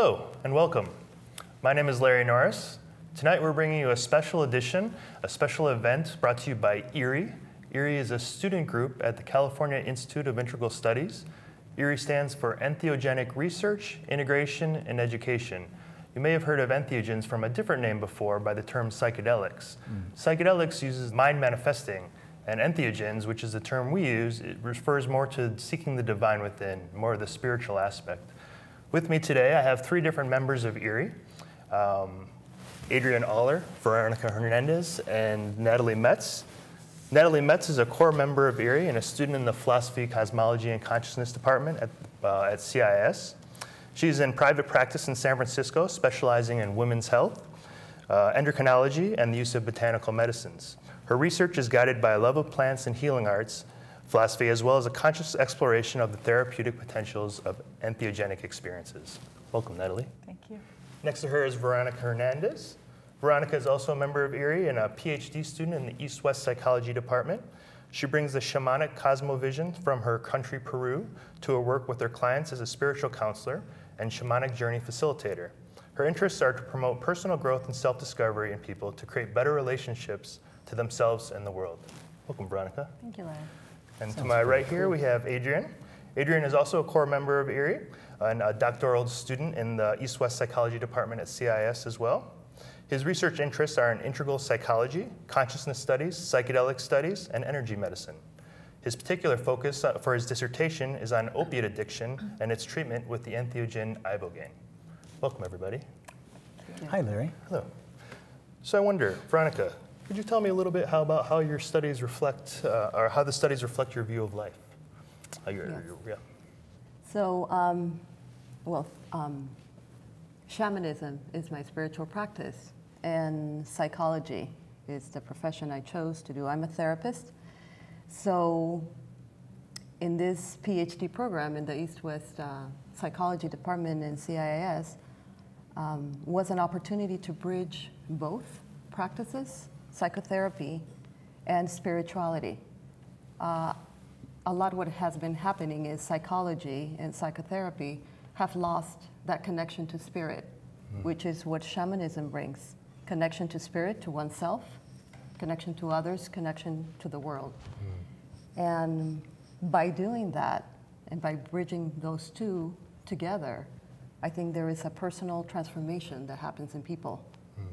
Hello and welcome. My name is Larry Norris. Tonight we're bringing you a special edition, a special event brought to you by ERIE. ERIE is a student group at the California Institute of Integral Studies. ERIE stands for Entheogenic Research, Integration, and Education. You may have heard of entheogens from a different name before by the term psychedelics. Mm. Psychedelics uses mind manifesting, and entheogens, which is the term we use, it refers more to seeking the divine within, more of the spiritual aspect. With me today, I have three different members of ERIE. Um, Adrian Aller, Veronica Hernandez, and Natalie Metz. Natalie Metz is a core member of ERIE and a student in the Philosophy, Cosmology, and Consciousness Department at, uh, at CIIS. She's in private practice in San Francisco, specializing in women's health, uh, endocrinology, and the use of botanical medicines. Her research is guided by a love of plants and healing arts, philosophy, as well as a conscious exploration of the therapeutic potentials of entheogenic experiences. Welcome, Natalie. Thank you. Next to her is Veronica Hernandez. Veronica is also a member of ERIE and a PhD student in the East West Psychology Department. She brings the shamanic cosmovision from her country, Peru, to her work with her clients as a spiritual counselor and shamanic journey facilitator. Her interests are to promote personal growth and self discovery in people to create better relationships to themselves and the world. Welcome, Veronica. Thank you, Larry. And Sounds to my right cool. here, we have Adrian. Adrian is also a core member of ERIE and a doctoral student in the East West Psychology Department at CIIS as well. His research interests are in integral psychology, consciousness studies, psychedelic studies, and energy medicine. His particular focus uh, for his dissertation is on opiate addiction and its treatment with the entheogen ibogaine. Welcome, everybody. Hi, Larry. Hello. So I wonder, Veronica, could you tell me a little bit how about how your studies reflect, uh, or how the studies reflect your view of life? How yes. yeah. So, um, well, um, shamanism is my spiritual practice, and psychology is the profession I chose to do. I'm a therapist. So, in this PhD program in the East West uh, Psychology Department in CIIS, um, was an opportunity to bridge both practices psychotherapy, and spirituality. Uh, a lot of what has been happening is psychology and psychotherapy have lost that connection to spirit, mm. which is what shamanism brings connection to spirit, to oneself, connection to others, connection to the world. Mm. And by doing that, and by bridging those two together, I think there is a personal transformation that happens in people. Mm.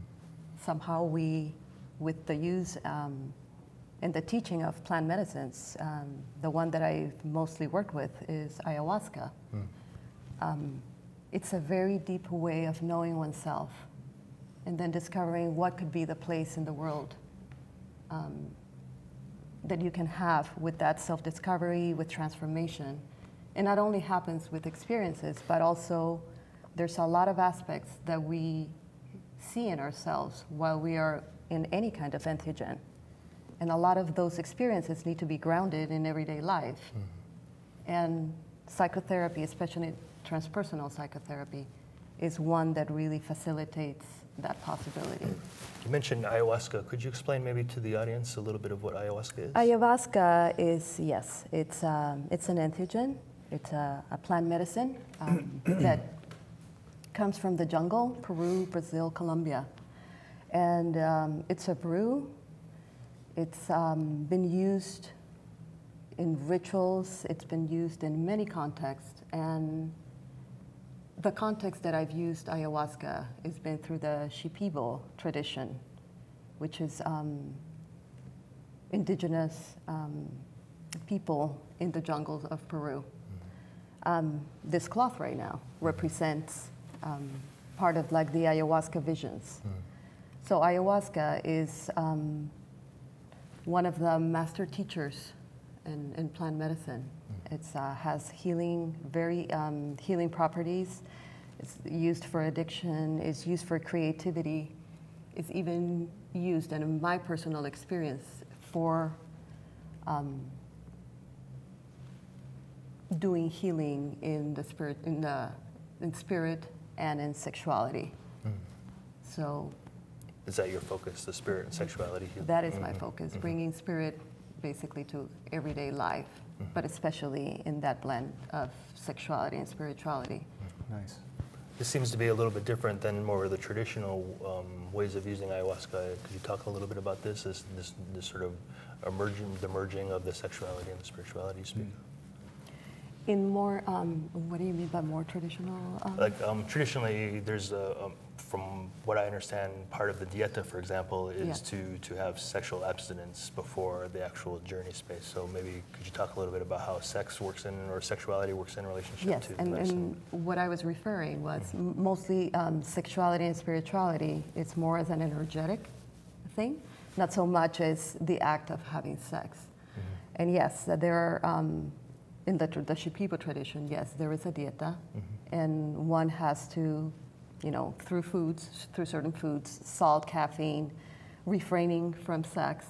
Somehow we with the use um, and the teaching of plant medicines. Um, the one that I've mostly worked with is ayahuasca. Mm. Um, it's a very deep way of knowing oneself and then discovering what could be the place in the world um, that you can have with that self discovery, with transformation. And not only happens with experiences, but also there's a lot of aspects that we see in ourselves while we are in any kind of entheogen. And a lot of those experiences need to be grounded in everyday life. Mm-hmm. And psychotherapy, especially transpersonal psychotherapy, is one that really facilitates that possibility. You mentioned ayahuasca. Could you explain maybe to the audience a little bit of what ayahuasca is? Ayahuasca is, yes, it's, um, it's an entheogen. It's a, a plant medicine um, that comes from the jungle, Peru, Brazil, Colombia. And um, it's a brew. It's um, been used in rituals. It's been used in many contexts. And the context that I've used ayahuasca has been through the Shipibo tradition, which is um, indigenous um, people in the jungles of Peru. Um, this cloth right now represents um, part of like the ayahuasca visions. Mm. So ayahuasca is um, one of the master teachers in, in plant medicine. It uh, has healing, very um, healing properties. It's used for addiction. It's used for creativity. It's even used, and in my personal experience, for um, doing healing in the spirit, in the in spirit and in sexuality. Mm. So is that your focus, the spirit and sexuality? That is mm-hmm. my focus, mm-hmm. bringing spirit basically to everyday life, mm-hmm. but especially in that blend of sexuality and spirituality. Nice. this seems to be a little bit different than more of the traditional um, ways of using ayahuasca. Could you talk a little bit about this, this, this, this sort of emerging, the merging of the sexuality and the spirituality you speak of? In more, um, what do you mean by more traditional? Um, Like um, traditionally, there's a, um, from what I understand, part of the dieta, for example, is Yeah. to, to have sexual abstinence before the actual journey space. So maybe could you talk a little bit about how sex works in, or sexuality works in relationship yes, to and, medicine? and what I was referring was m- mostly um, sexuality and spirituality. It's more as an energetic thing, not so much as the act of having sex. And yes, there are, um, in the, the Shipibo tradition, yes, there is a dieta, and one has to, you know, through foods, through certain foods, salt, caffeine, refraining from sex.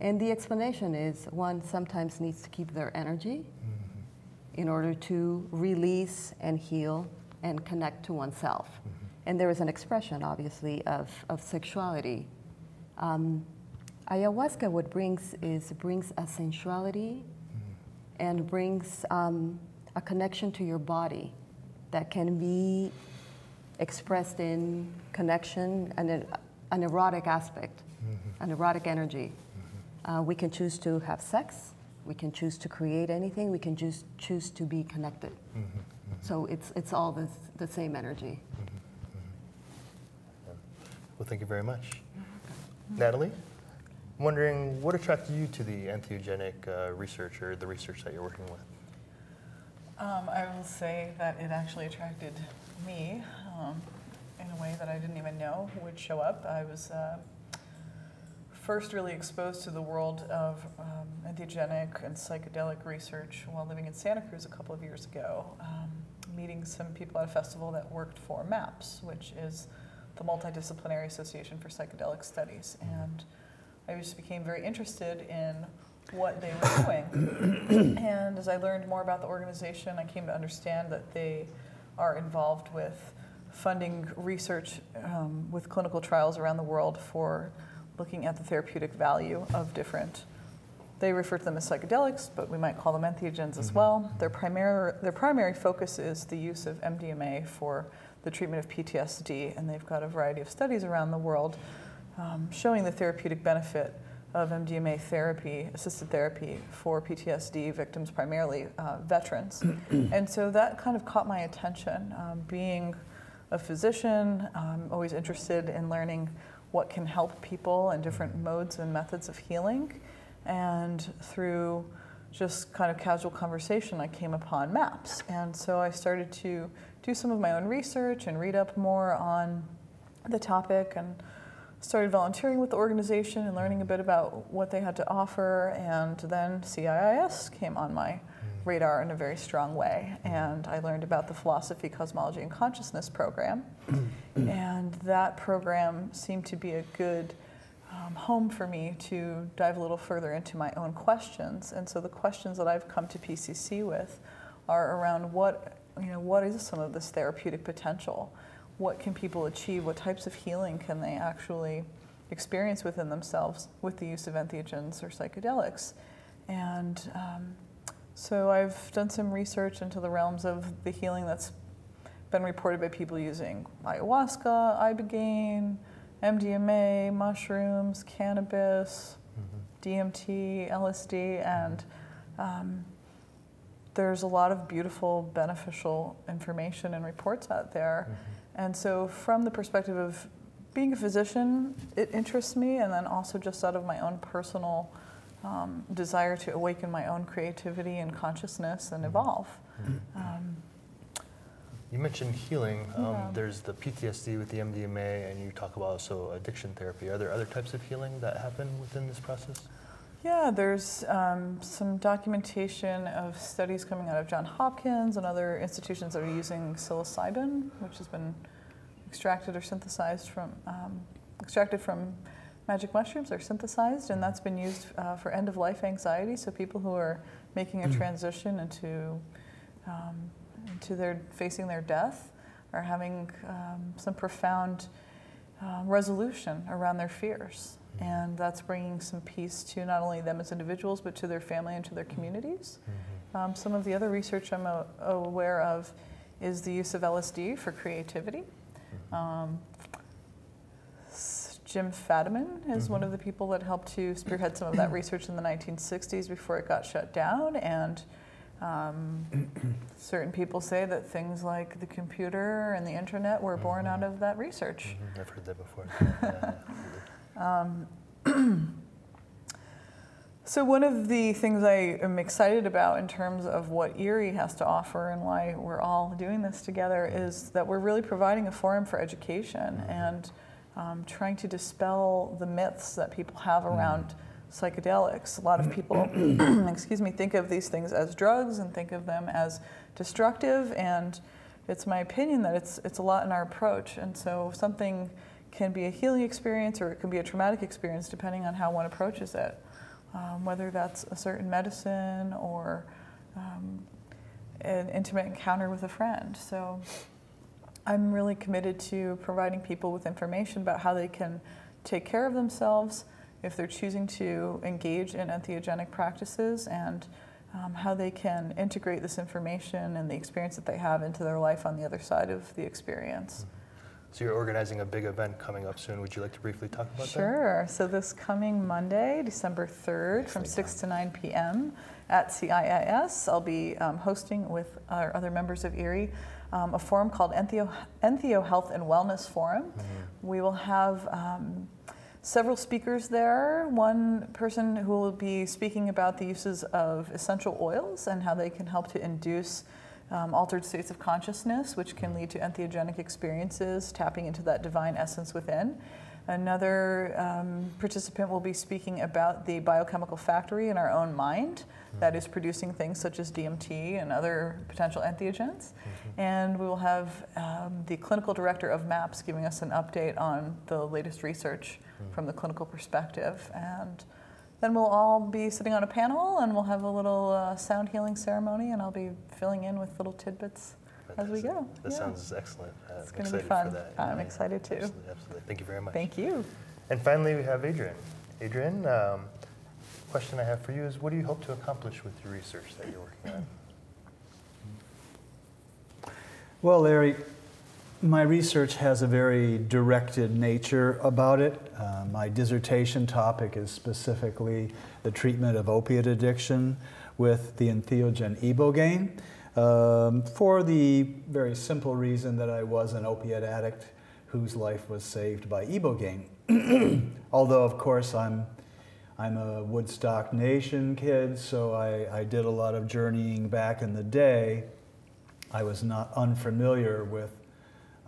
And the explanation is one sometimes needs to keep their energy in order to release and heal and connect to oneself. And there is an expression, obviously, of, of sexuality. Um, ayahuasca, what brings is brings a sensuality and brings um, a connection to your body that can be expressed in connection and an, an erotic aspect, an erotic energy. Uh, we can choose to have sex. We can choose to create anything. We can choose choose to be connected. So it's it's all the the same energy. Well, thank you very much. Natalie, I'm wondering what attracted you to the entheogenic uh, research or the research that you're working with? Um, I will say that it actually attracted me um, in a way that I didn't even know would show up. I was uh, first really exposed to the world of um, entheogenic and psychedelic research while living in Santa Cruz a couple of years ago, um, meeting some people at a festival that worked for MAPS, which is the Multidisciplinary Association for Psychedelic Studies. And I just became very interested in what they were doing. and as I learned more about the organization, I came to understand that they are involved with funding research um, with clinical trials around the world for looking at the therapeutic value of different. They refer to them as psychedelics, but we might call them entheogens as well. Their primary, their primary focus is the use of MDMA for the treatment of PTSD, and they've got a variety of studies around the world um, showing the therapeutic benefit of MDMA therapy, assisted therapy for PTSD victims, primarily uh, veterans. and so that kind of caught my attention. Um, being a physician, I'm always interested in learning what can help people and different modes and methods of healing. And through just kind of casual conversation, I came upon MAPS. And so I started to do some of my own research and read up more on the topic and started volunteering with the organization and learning a bit about what they had to offer. And then CIIS came on my radar in a very strong way. And I learned about the Philosophy, Cosmology, and Consciousness program. and that program seemed to be a good um, home for me to dive a little further into my own questions. And so the questions that I've come to PCC with are around what, you know, what is some of this therapeutic potential? What can people achieve? What types of healing can they actually experience within themselves with the use of entheogens or psychedelics? And um, so I've done some research into the realms of the healing that's been reported by people using ayahuasca, ibogaine, MDMA, mushrooms, cannabis, DMT, LSD, and um, there's a lot of beautiful, beneficial information and reports out there. And so, from the perspective of being a physician, it interests me, and then also just out of my own personal um, desire to awaken my own creativity and consciousness and evolve. Um, You mentioned healing. Um, Yeah. There's the PTSD with the MDMA, and you talk about also addiction therapy. Are there other types of healing that happen within this process? Yeah, there's um, some documentation of studies coming out of Johns Hopkins and other institutions that are using psilocybin, which has been extracted or synthesized from um, extracted from magic mushrooms are synthesized, and that's been used uh, for end of life anxiety. So people who are making a transition into um, into their facing their death are having um, some profound um, resolution around their fears. And that's bringing some peace to not only them as individuals, but to their family and to their communities. Um, some of the other research I'm a, aware of is the use of LSD for creativity. Um, Jim Fadiman is mm-hmm. one of the people that helped to spearhead some of that research in the 1960s before it got shut down. And um, certain people say that things like the computer and the internet were born mm-hmm. out of that research. Mm-hmm. I've heard that before. um, so one of the things I am excited about in terms of what Erie has to offer and why we're all doing this together is that we're really providing a forum for education mm-hmm. and um, trying to dispel the myths that people have mm-hmm. around psychedelics. A lot of people, excuse me, think of these things as drugs and think of them as destructive. And it's my opinion that it's it's a lot in our approach. And so something can be a healing experience or it can be a traumatic experience depending on how one approaches it um, whether that's a certain medicine or um, an intimate encounter with a friend. So I'm really committed to providing people with information about how they can take care of themselves if they're choosing to engage in entheogenic practices and um, how they can integrate this information and the experience that they have into their life on the other side of the experience. Mm-hmm. So you're organizing a big event coming up soon. Would you like to briefly talk about sure. that? Sure. So this coming Monday, December 3rd, from 6 to 9 p.m. at CIIS, I'll be um, hosting with our other members of Erie um, a forum called Entheo, Entheo Health and Wellness Forum. Mm-hmm. We will have um, several speakers there. One person who will be speaking about the uses of essential oils and how they can help to induce um, altered states of consciousness, which can lead to entheogenic experiences, tapping into that divine essence within. Another um, participant will be speaking about the biochemical factory in our own mind that is producing things such as DMT and other potential entheogens. Mm-hmm. And we will have um, the clinical director of MAPS giving us an update on the latest research mm-hmm. from the clinical perspective. And then we'll all be sitting on a panel and we'll have a little uh, sound healing ceremony and I'll be filling in with little tidbits. As we go. That yeah. sounds excellent. Uh, it's going to be fun. I'm yeah, excited too. Absolutely, absolutely, Thank you very much. Thank you. And finally, we have Adrian. Adrian, um, question I have for you is what do you hope to accomplish with your research that you're working on? Well, Larry, my research has a very directed nature about it. Uh, my dissertation topic is specifically the treatment of opiate addiction with the entheogen ibogaine um, for the very simple reason that I was an opiate addict whose life was saved by ibogaine. Although, of course, I'm, I'm a Woodstock Nation kid, so I, I did a lot of journeying back in the day. I was not unfamiliar with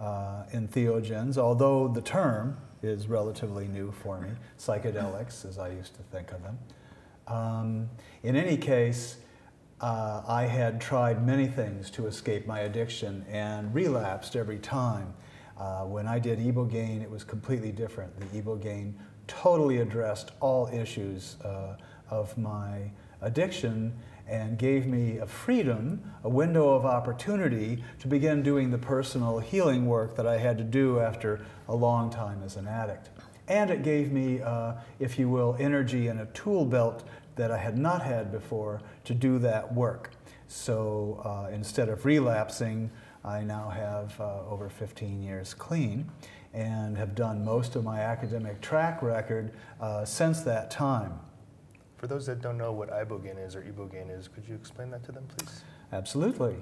uh, entheogens, although the term is relatively new for me, psychedelics, as I used to think of them. Um, in any case, uh, I had tried many things to escape my addiction and relapsed every time. Uh, when I did Ibogaine, it was completely different. The Ibogaine totally addressed all issues uh, of my addiction and gave me a freedom, a window of opportunity to begin doing the personal healing work that I had to do after a long time as an addict. And it gave me, uh, if you will, energy and a tool belt that I had not had before to do that work. So uh, instead of relapsing, I now have uh, over 15 years clean and have done most of my academic track record uh, since that time. For those that don't know what ibogaine is or ibogaine is, could you explain that to them, please? Absolutely.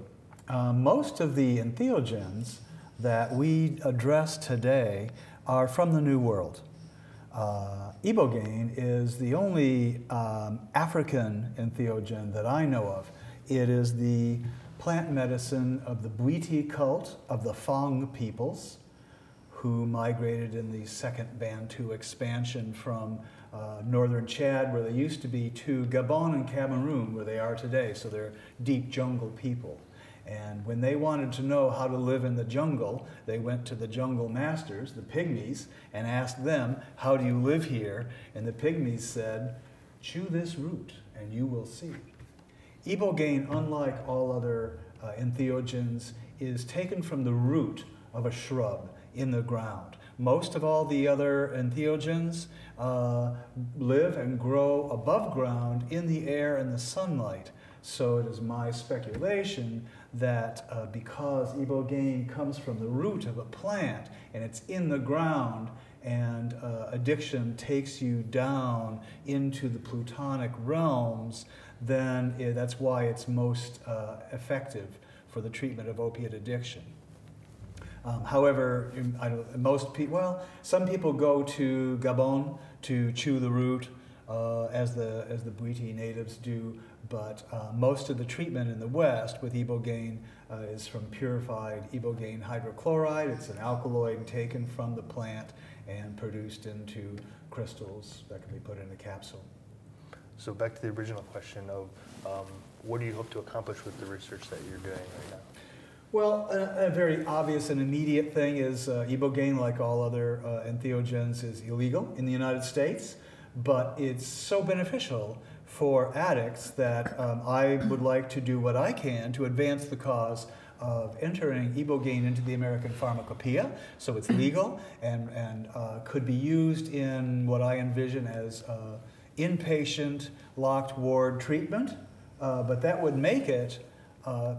Uh, most of the entheogens that we address today are from the New World. Uh, ibogaine is the only um, African entheogen that I know of. It is the plant medicine of the Bwiti cult of the Fang peoples who migrated in the second Bantu expansion from uh, northern Chad, where they used to be, to Gabon and Cameroon, where they are today. So they're deep jungle people. And when they wanted to know how to live in the jungle, they went to the jungle masters, the pygmies, and asked them, How do you live here? And the pygmies said, Chew this root and you will see. Ibogaine, unlike all other uh, entheogens, is taken from the root of a shrub in the ground. Most of all the other entheogens uh, live and grow above ground in the air and the sunlight. So it is my speculation that uh, because ibogaine comes from the root of a plant and it's in the ground and uh, addiction takes you down into the plutonic realms, then it, that's why it's most uh, effective for the treatment of opiate addiction. Um, however, most people, well, some people go to Gabon to chew the root, uh, as the as the Bwiti natives do. But uh, most of the treatment in the West with ibogaine uh, is from purified ibogaine hydrochloride. It's an alkaloid taken from the plant and produced into crystals that can be put in a capsule. So back to the original question of um, what do you hope to accomplish with the research that you're doing right now? Well, a, a very obvious and immediate thing is uh, ibogaine, like all other uh, entheogens, is illegal in the United States, but it's so beneficial for addicts that um, I would like to do what I can to advance the cause of entering ibogaine into the American Pharmacopoeia, so it's legal and, and uh, could be used in what I envision as uh, inpatient locked ward treatment, uh, but that would make it uh,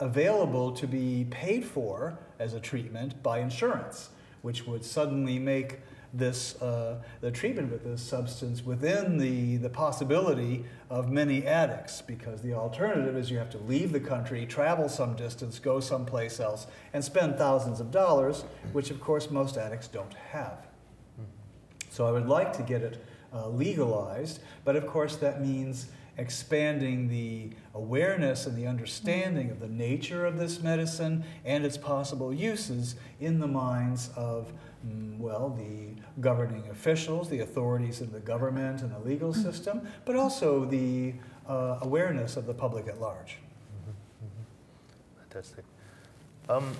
available to be paid for as a treatment by insurance, which would suddenly make this uh, the treatment with this substance within the, the possibility of many addicts because the alternative is you have to leave the country travel some distance go someplace else and spend thousands of dollars which of course most addicts don't have. So i would like to get it uh, legalized but of course that means expanding the awareness and the understanding of the nature of this medicine and its possible uses in the minds of, well, the governing officials, the authorities in the government and the legal mm-hmm. system, but also the uh, awareness of the public at large. Mm-hmm. Mm-hmm. Fantastic. Um,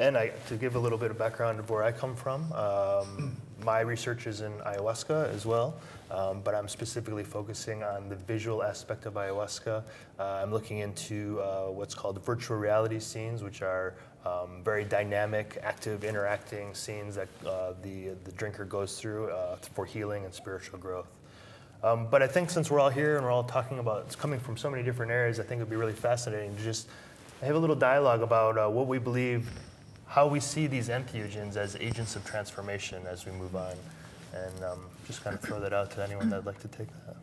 and I, to give a little bit of background of where I come from, um, my research is in ayahuasca as well, um, but I'm specifically focusing on the visual aspect of ayahuasca. Uh, I'm looking into uh, what's called virtual reality scenes, which are um, very dynamic, active, interacting scenes that uh, the, the drinker goes through uh, for healing and spiritual growth. Um, but I think since we're all here and we're all talking about it's coming from so many different areas, I think it would be really fascinating to just have a little dialogue about uh, what we believe how we see these entheogens as agents of transformation as we move on. And um, just kind of throw that out to anyone that'd like to take that.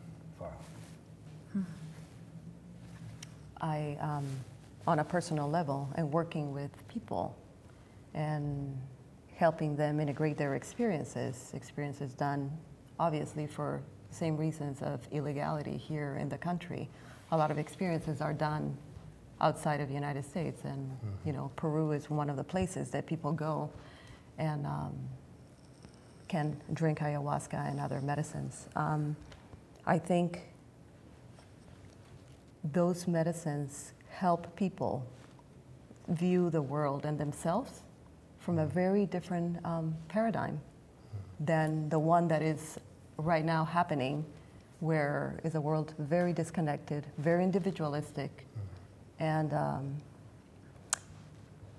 I, um, on a personal level, and working with people and helping them integrate their experiences, experiences done obviously for the same reasons of illegality here in the country. A lot of experiences are done outside of the United States. And, mm-hmm. you know, Peru is one of the places that people go and um, can drink ayahuasca and other medicines. Um, I think those medicines help people view the world and themselves from a very different um, paradigm than the one that is right now happening, where is a world very disconnected, very individualistic, and um,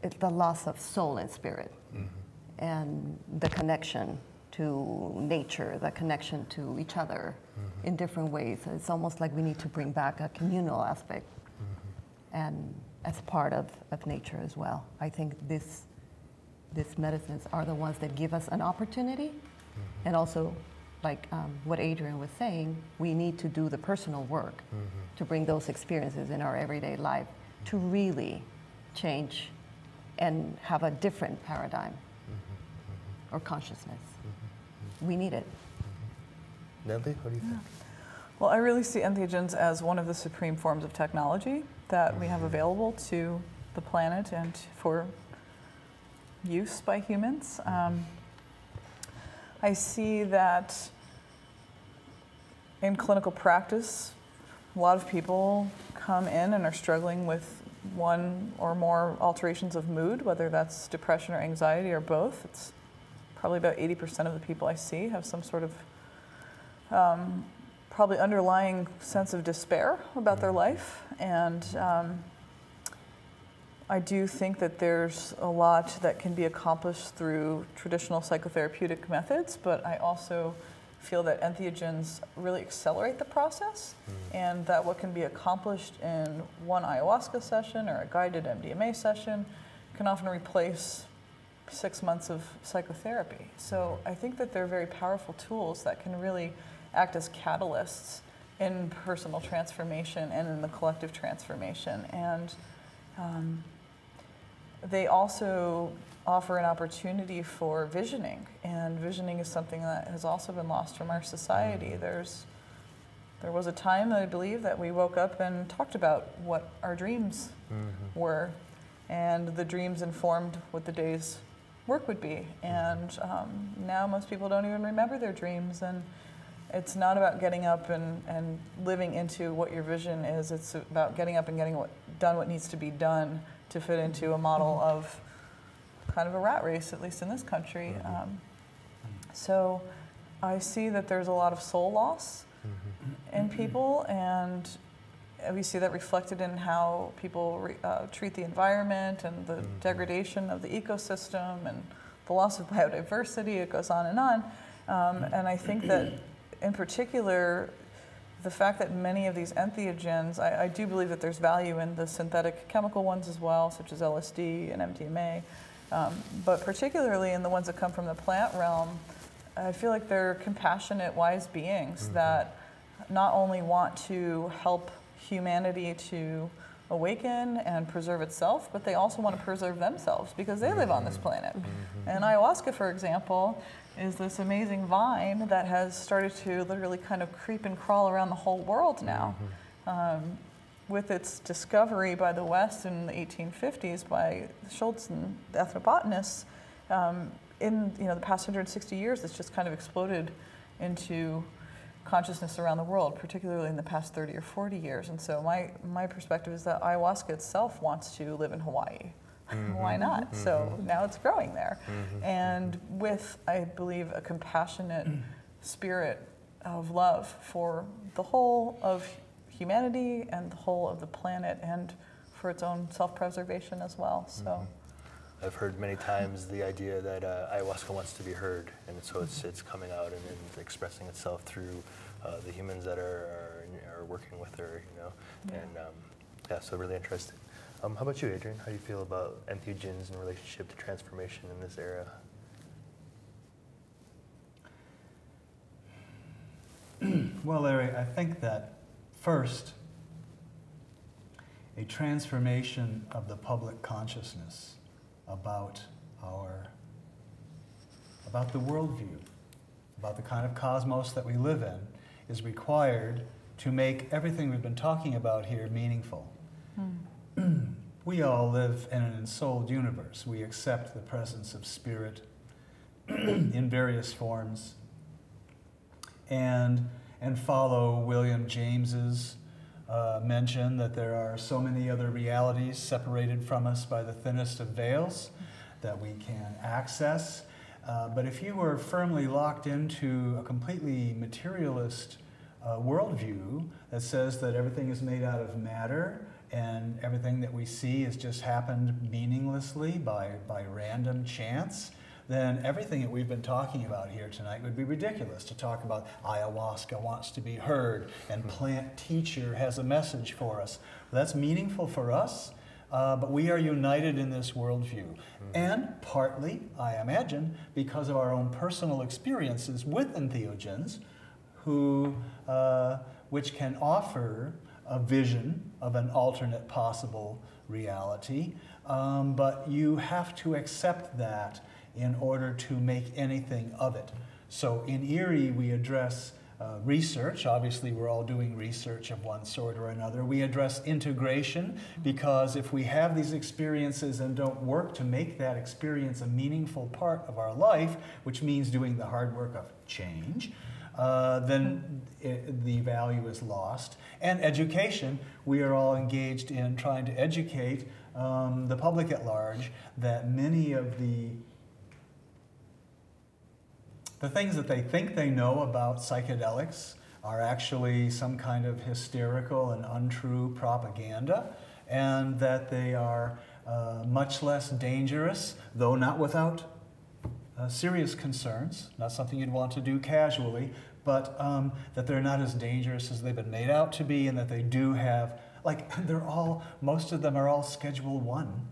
it's the loss of soul and spirit mm-hmm. and the connection to nature, the connection to each other mm-hmm. in different ways. It's almost like we need to bring back a communal aspect. And as part of, of nature as well. I think this, these medicines are the ones that give us an opportunity mm-hmm. and also like um, what Adrian was saying, we need to do the personal work mm-hmm. to bring those experiences in our everyday life to really change and have a different paradigm mm-hmm. or consciousness. Mm-hmm. We need it. Nelly, what do you think? Well, I really see entheogens as one of the supreme forms of technology that we have mm-hmm. available to the planet and for use by humans. Um, I see that in clinical practice, a lot of people come in and are struggling with one or more alterations of mood, whether that's depression or anxiety or both. It's probably about 80% of the people I see have some sort of um, probably underlying sense of despair about their life. And um, I do think that there's a lot that can be accomplished through traditional psychotherapeutic methods, but I also feel that entheogens really accelerate the process mm. and that what can be accomplished in one ayahuasca session or a guided MDMA session can often replace six months of psychotherapy. So I think that they're very powerful tools that can really act as catalysts in personal transformation and in the collective transformation. And um, they also offer an opportunity for visioning, and visioning is something that has also been lost from our society. Mm-hmm. There's there was a time, I believe, that we woke up and talked about what our dreams mm-hmm. were, and the dreams informed what the day's work would be. And um, now most people don't even remember their dreams, and it's not about getting up and, and living into what your vision is. It's about getting up and getting what, done what needs to be done to fit into a model mm-hmm. of kind of a rat race, at least in this country. Mm-hmm. Um, so I see that there's a lot of soul loss mm-hmm. in people, and we see that reflected in how people re, uh, treat the environment and the degradation of the ecosystem and the loss of biodiversity. It goes on and on. Um, and I think that, in particular, the fact that many of these entheogens, I, I, do believe that there's value in the synthetic chemical ones as well, such as LSD and MDMA. Um, but particularly in the ones that come from the plant realm, I feel like they're compassionate, wise beings mm-hmm. that not only want to help humanity to awaken and preserve itself, but they also want to preserve themselves because they live on this mm-hmm. planet. Mm-hmm. And ayahuasca, for example, is this amazing vine that has started to literally kind of creep and crawl around the whole world now. Mm-hmm. Um, with its discovery by the West in the 1850s by Schultz and the ethnobotanists, um, in you know the past 160 years, it's just kind of exploded into consciousness around the world, particularly in the past 30 or 40 years. And so my my perspective is that ayahuasca itself wants to live in Hawaii. Mm-hmm. Why not? Mm-hmm. So now it's growing there, mm-hmm. and with I believe a compassionate spirit of love for the whole of humanity and the whole of the planet and for its own self-preservation as well. So. Mm-hmm. I've heard many times the idea that uh, ayahuasca wants to be heard, and so it's it's coming out and, and expressing itself through uh, the humans that are, are, are working with her, you know, yeah. and um, yeah, so really interesting. Um, how about you, Adrian? How do you feel about entheogens in relationship to transformation in this era? well, Larry, I think that First, a transformation of the public consciousness about our about the worldview, about the kind of cosmos that we live in, is required to make everything we've been talking about here meaningful. Mm. we all live in an ensouled universe. We accept the presence of spirit in various forms. And and follow William James's uh, mention that there are so many other realities separated from us by the thinnest of veils that we can access. Uh, but if you were firmly locked into a completely materialist uh, worldview that says that everything is made out of matter and everything that we see has just happened meaninglessly by, by random chance, then everything that we've been talking about here tonight would be ridiculous to talk about ayahuasca wants to be heard and hmm. plant teacher has a message for us. That's meaningful for us, uh, but we are united in this worldview. Mm-hmm. And partly, I imagine, because of our own personal experiences with entheogens, who, uh, which can offer a vision of an alternate possible reality. Um, but you have to accept that in order to make anything of it. So in Erie, we address uh, research. Obviously, we're all doing research of one sort or another. We address integration because if we have these experiences and don't work to make that experience a meaningful part of our life, which means doing the hard work of change, uh, then it, the value is lost. And education, we are all engaged in trying to educate um, the public at large that many of the the things that they think they know about psychedelics are actually some kind of hysterical and untrue propaganda, and that they are uh, much less dangerous, though not without uh, serious concerns, not something you'd want to do casually, but um, that they're not as dangerous as they've been made out to be, and that they do have, like, they're all, most of them are all Schedule 1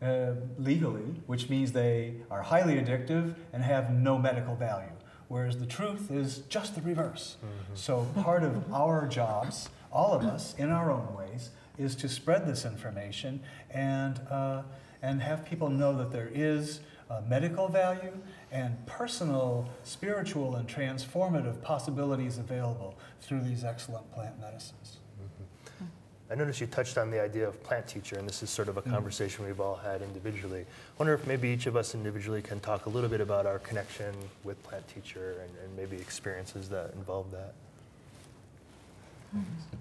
uh, legally, which means they are highly addictive and have no medical value. Whereas the truth is just the reverse. Mm-hmm. So, part of our jobs, all of us in our own ways, is to spread this information and, uh, and have people know that there is uh, medical value and personal, spiritual, and transformative possibilities available through these excellent plant medicines. Mm-hmm. I noticed you touched on the idea of plant teacher, and this is sort of a mm. conversation we've all had individually. I wonder if maybe each of us individually can talk a little bit about our connection with plant teacher and, and maybe experiences that involve that. Mm-hmm.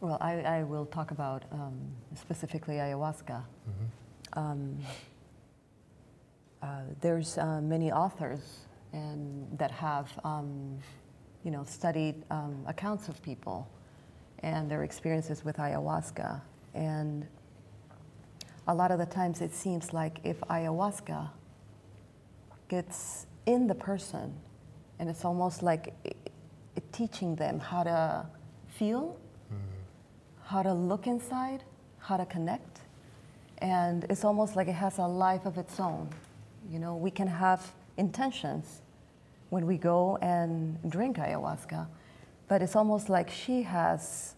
Well, I, I, will talk about um, specifically ayahuasca. Mm-hmm. Um, uh, there's uh, many authors and that have, um, you know, studied um, accounts of people and their experiences with ayahuasca. And a lot of the times it seems like if ayahuasca gets in the person, and it's almost like it, it teaching them how to feel how to look inside, how to connect. And it's almost like it has a life of its own. You know, we can have intentions when we go and drink ayahuasca, but it's almost like she has,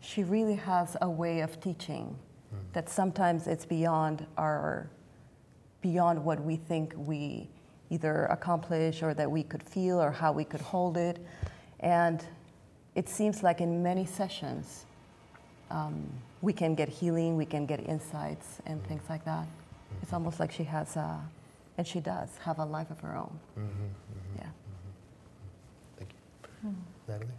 she really has a way of teaching mm. that sometimes it's beyond our, beyond what we think we either accomplish or that we could feel or how we could hold it. And it seems like in many sessions, um, we can get healing, we can get insights and mm-hmm. things like that. Mm-hmm. It's almost like she has, a, and she does, have a life of her own. Mm-hmm, mm-hmm yeah. Mm-hmm. Thank you. Hmm. Natalie?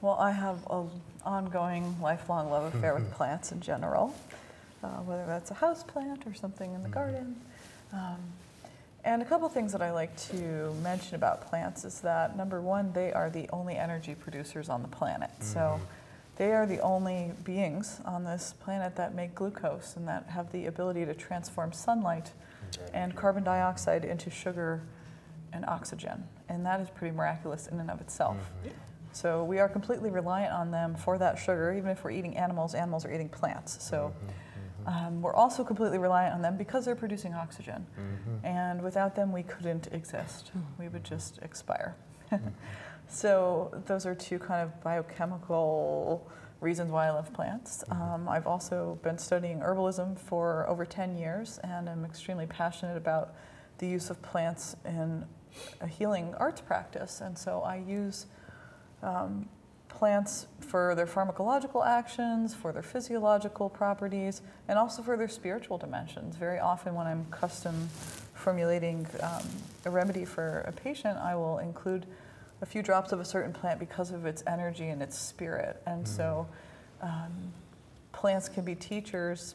Well, I have an ongoing, lifelong love affair with plants in general, uh, whether that's a house plant or something in the garden. Um, and a couple things that I like to mention about plants is that number one, they are the only energy producers on the planet. Mm-hmm. So they are the only beings on this planet that make glucose and that have the ability to transform sunlight and carbon dioxide into sugar and oxygen. And that is pretty miraculous in and of itself. Mm-hmm. So we are completely reliant on them for that sugar. Even if we're eating animals, animals are eating plants. So. Mm-hmm um, we're also completely reliant on them because they're producing oxygen. Mm-hmm. And without them, we couldn't exist. We would just expire. So, those are two kind of biochemical reasons why I love plants. Mm-hmm. Um, I've also been studying herbalism for over 10 years, and I'm extremely passionate about the use of plants in a healing arts practice. And so, I use um, plants for their pharmacological actions, for their physiological properties, and also for their spiritual dimensions. Very often, when I'm custom formulating um, a remedy for a patient, I will include a few drops of a certain plant because of its energy and its spirit. And mm. so, um, plants can be teachers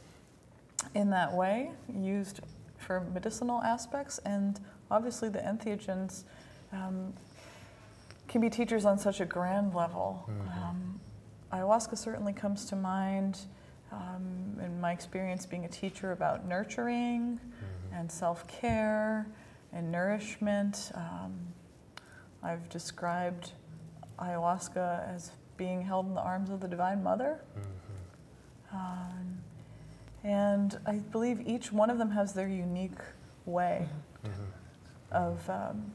in that way, used for medicinal aspects, and obviously the entheogens. Um, can be teachers on such a grand level. Mm-hmm. Um, ayahuasca certainly comes to mind um, in my experience being a teacher about nurturing mm-hmm. and self care and nourishment. I've described ayahuasca as being held in the arms of the Divine Mother. Mm-hmm. Um, and I believe each one of them has their unique way mm-hmm. of um,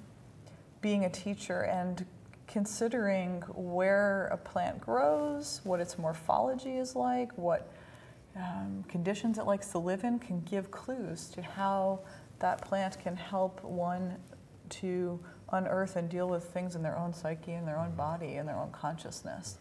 being a teacher and considering where a plant grows, what its morphology is like, what um, conditions it likes to live in, can give clues to how that plant can help one to unearth and deal with things in their own psyche and their own body and their own consciousness.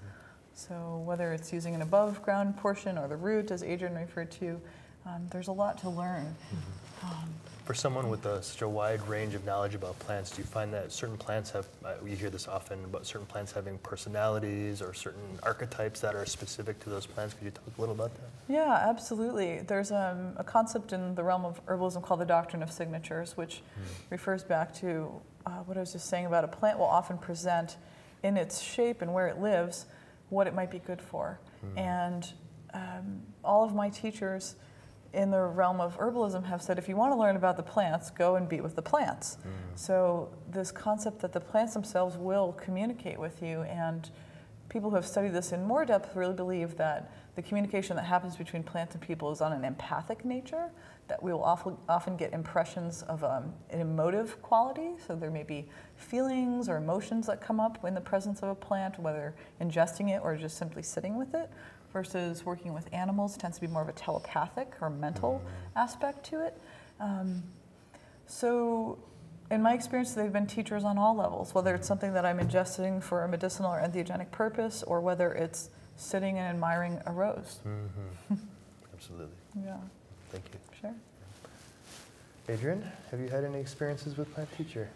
So, whether it's using an above ground portion or the root, as Adrian referred to, um, there's a lot to learn. Mm-hmm. Um, for someone with a, such a wide range of knowledge about plants, do you find that certain plants have, uh, you hear this often about certain plants having personalities or certain archetypes that are specific to those plants? Could you talk a little about that? Yeah, absolutely. There's um, a concept in the realm of herbalism called the doctrine of signatures, which hmm. refers back to uh, what I was just saying about a plant will often present in its shape and where it lives what it might be good for. Hmm. And um, all of my teachers in the realm of herbalism have said if you want to learn about the plants, go and be with the plants. Mm. So, this concept that the plants themselves will communicate with you, and people who have studied this in more depth really believe that the communication that happens between plants and people is on an empathic nature, that we will often, often get impressions of um, an emotive quality. So, there may be feelings or emotions that come up in the presence of a plant, whether ingesting it or just simply sitting with it versus working with animals tends to be more of a telepathic or mental mm. aspect to it. Um, so, in my experience, they've been teachers on all levels, whether it's something that I'm ingesting for a medicinal or entheogenic purpose, or whether it's sitting and admiring a rose. Mm-hmm. Absolutely. Yeah. Thank you. Sure. Adrian, have you had any experiences with Plant Teacher?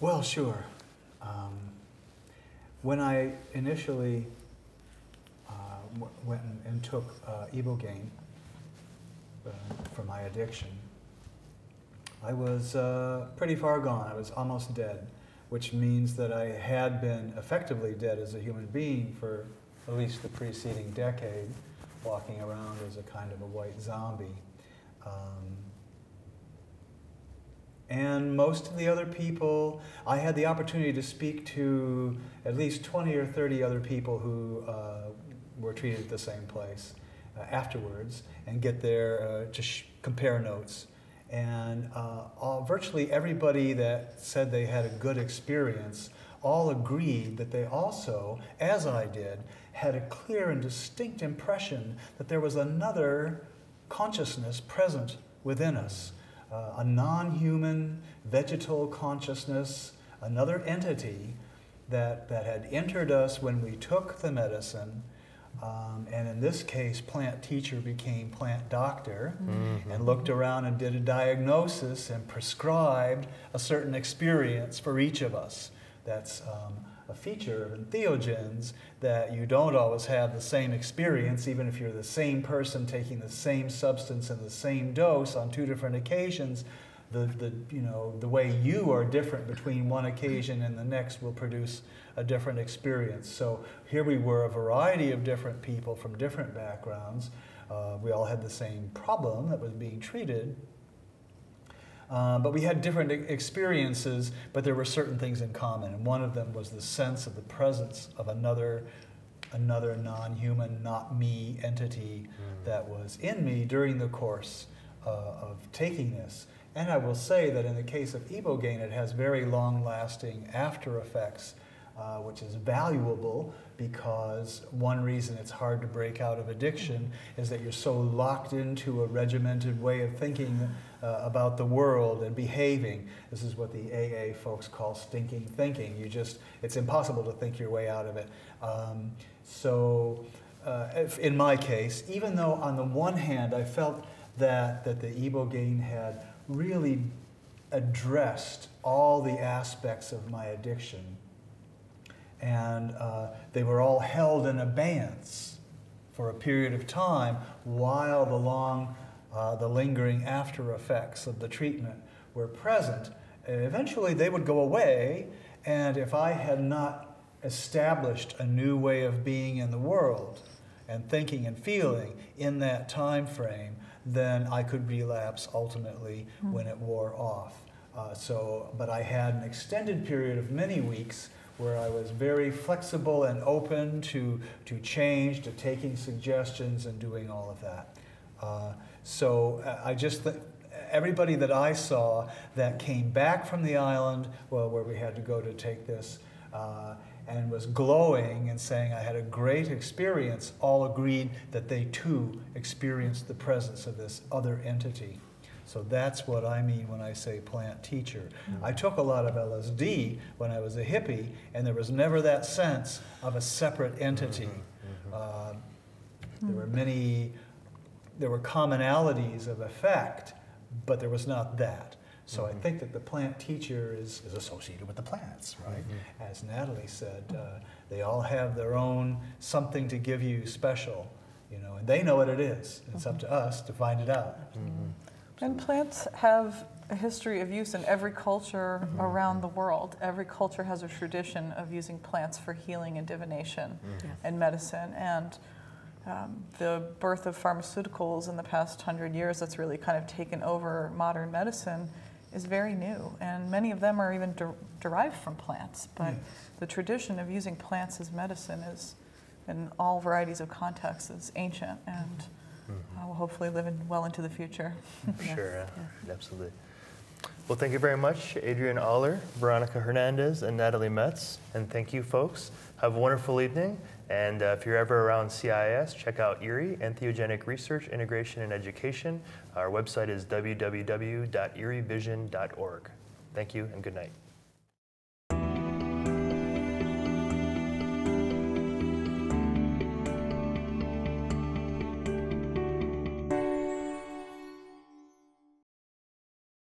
Well, sure. Um, when I initially went and, and took uh, Ibogaine uh, for my addiction, I was uh, pretty far gone. I was almost dead, which means that I had been effectively dead as a human being for at least the preceding decade, walking around as a kind of a white zombie. Um, and most of the other people, I had the opportunity to speak to at least 20 or 30 other people who uh, were treated at the same place uh, afterwards and get there uh, to compare notes. And uh, all, virtually everybody that said they had a good experience all agreed that they also, as I did, had a clear and distinct impression that there was another consciousness present within us, uh, a non human vegetal consciousness, another entity that, that had entered us when we took the medicine um, and in this case, plant teacher became plant doctor mm-hmm. and looked around and did a diagnosis and prescribed a certain experience for each of us. That's um, a feature of entheogens that you don't always have the same experience, even if you're the same person taking the same substance and the same dose on two different occasions the, the, you know, the way you are different between one occasion and the next will produce a different experience. So here we were, a variety of different people from different backgrounds. Uh, we all had the same problem that was being treated. Uh, but we had different experiences, but there were certain things in common. And one of them was the sense of the presence of another, another non human, not me entity mm. that was in me during the course uh, of taking this. And I will say that in the case of Ibogaine, it has very long lasting after effects, uh, which is valuable because one reason it's hard to break out of addiction is that you're so locked into a regimented way of thinking uh, about the world and behaving. This is what the AA folks call stinking thinking. You just, it's impossible to think your way out of it. Um, so, uh, in my case, even though on the one hand I felt that, that the Ibogaine had really addressed all the aspects of my addiction. And uh, they were all held in abeyance for a period of time while the long, uh, the lingering after effects of the treatment were present. Eventually, they would go away, and if I had not established a new way of being in the world and thinking and feeling in that time frame, then I could relapse ultimately mm. when it wore off. Uh, so, but I had an extended period of many weeks where I was very flexible and open to, to change, to taking suggestions and doing all of that. Uh, so uh, I just, th- everybody that I saw that came back from the island, well, where we had to go to take this, uh, and was glowing and saying, I had a great experience, all agreed that they too experienced the presence of this other entity. So that's what I mean when I say plant teacher. Mm-hmm. I took a lot of LSD when I was a hippie, and there was never that sense of a separate entity. Mm-hmm. Uh, there were many, there were commonalities of effect, but there was not that. So mm-hmm. I think that the plant teacher is, is associated with the plants, right? Mm-hmm. As Natalie said, uh, they all have their own something to give you special, you know, and they know what it is. It's mm-hmm. up to us to find it out. Mm-hmm. And plants have a history of use in every culture mm-hmm. around the world. Every culture has a tradition of using plants for healing and divination mm-hmm. and medicine. And um, the birth of pharmaceuticals in the past hundred years that's really kind of taken over modern medicine is very new. And many of them are even der- derived from plants. But the tradition of using plants as medicine is, in all varieties of contexts, is ancient and uh, will hopefully live in, well into the future. Yeah. Sure, yeah, absolutely. Well, thank you very much, Adrian Aller, Veronica Hernandez, and Natalie Metz. And thank you, folks. Have a wonderful evening. And uh, if you're ever around CIIS, check out ERIE, Entheogenic Research, Integration, and Education. Our website is www.erievision.org. Thank you and good night.